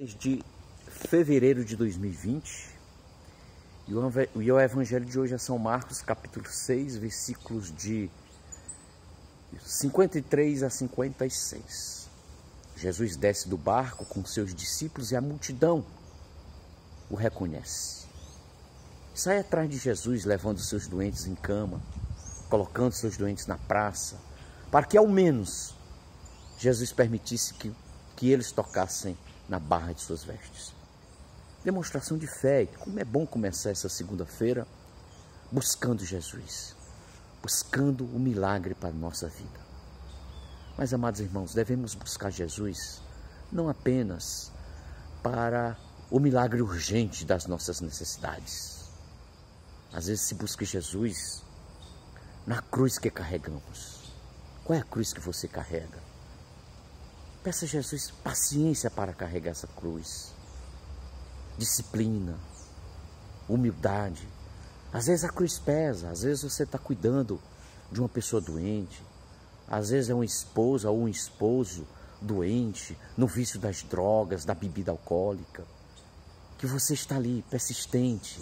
de fevereiro de 2020 e o evangelho de hoje é São Marcos, capítulo 6, versículos de 53 a 56. Jesus desce do barco com seus discípulos e a multidão o reconhece. Sai atrás de Jesus, levando seus doentes em cama, colocando seus doentes na praça, para que ao menos Jesus permitisse que, que eles tocassem na barra de suas vestes. Demonstração de fé. Como é bom começar essa segunda-feira buscando Jesus, buscando o milagre para a nossa vida. Mas, amados irmãos, devemos buscar Jesus não apenas para o milagre urgente das nossas necessidades. Às vezes se busca Jesus na cruz que carregamos. Qual é a cruz que você carrega? Peça a Jesus paciência para carregar essa cruz. Disciplina, humildade. Às vezes a cruz pesa, às vezes você está cuidando de uma pessoa doente, às vezes é uma esposa ou um esposo doente, no vício das drogas, da bebida alcoólica, que você está ali persistente,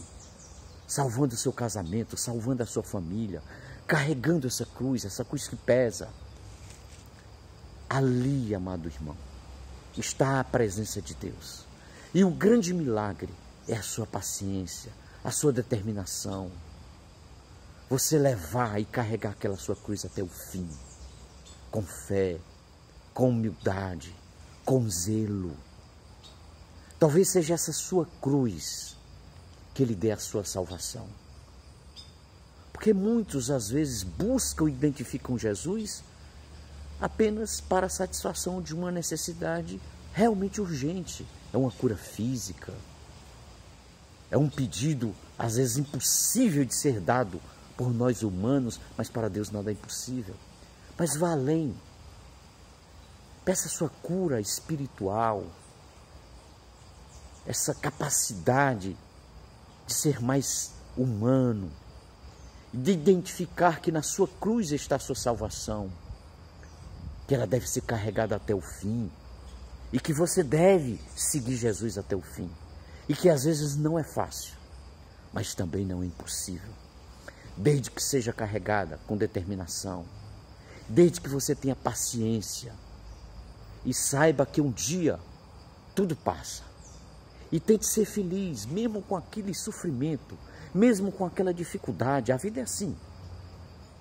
salvando o seu casamento, salvando a sua família, carregando essa cruz, essa cruz que pesa. Ali, amado irmão, está a presença de Deus. E o grande milagre é a sua paciência, a sua determinação. Você levar e carregar aquela sua cruz até o fim, com fé, com humildade, com zelo. Talvez seja essa sua cruz que lhe dê a sua salvação. Porque muitos às vezes buscam e identificam Jesus apenas para a satisfação de uma necessidade realmente urgente. É uma cura física, é um pedido às vezes impossível de ser dado por nós humanos, mas para Deus nada é impossível. Mas vá além. Peça sua cura espiritual, essa capacidade de ser mais humano, de identificar que na sua cruz está a sua salvação que ela deve ser carregada até o fim e que você deve seguir Jesus até o fim e que às vezes não é fácil, mas também não é impossível, desde que seja carregada com determinação, desde que você tenha paciência e saiba que um dia tudo passa e tente ser feliz, mesmo com aquele sofrimento, mesmo com aquela dificuldade. A vida é assim,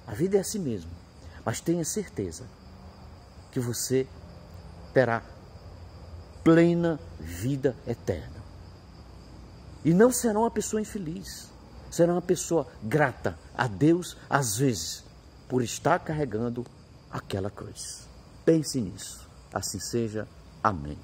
a vida é assim mesmo, mas tenha certeza que você terá plena vida eterna. E não será uma pessoa infeliz, será uma pessoa grata a Deus, às vezes, por estar carregando aquela cruz. Pense nisso. Assim seja. Amém.